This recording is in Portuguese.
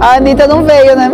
A Anitta não veio, né?